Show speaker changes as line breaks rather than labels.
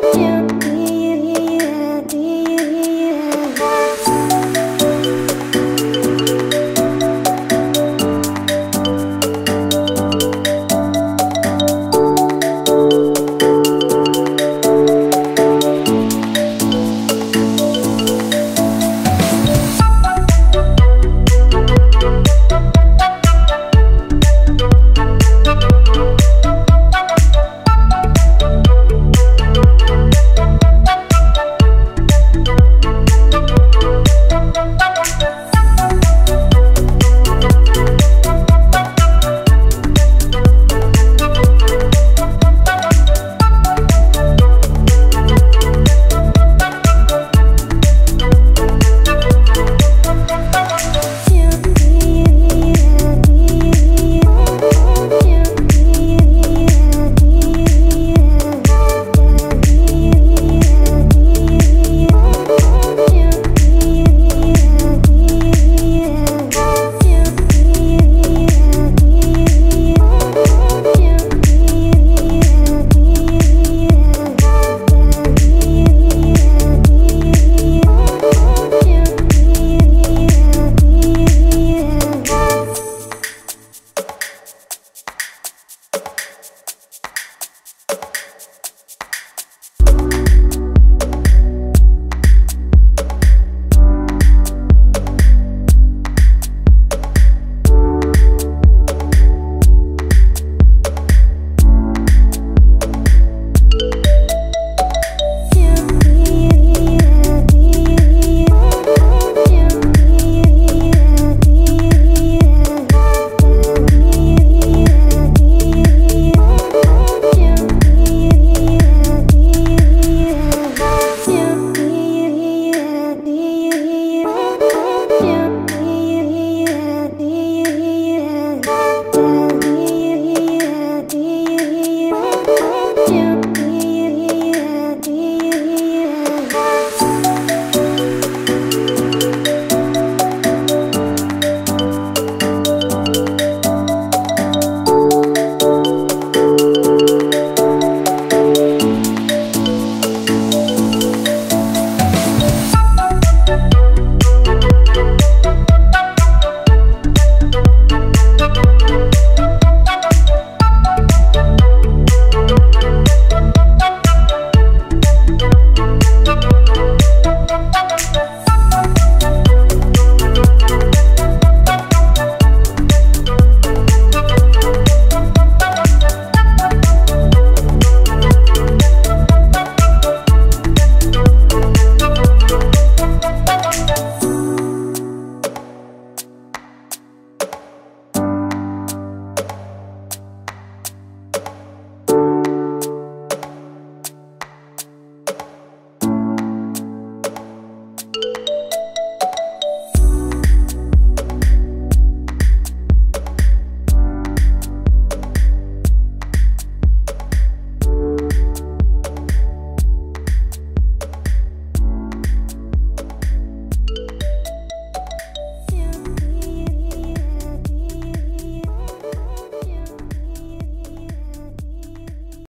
do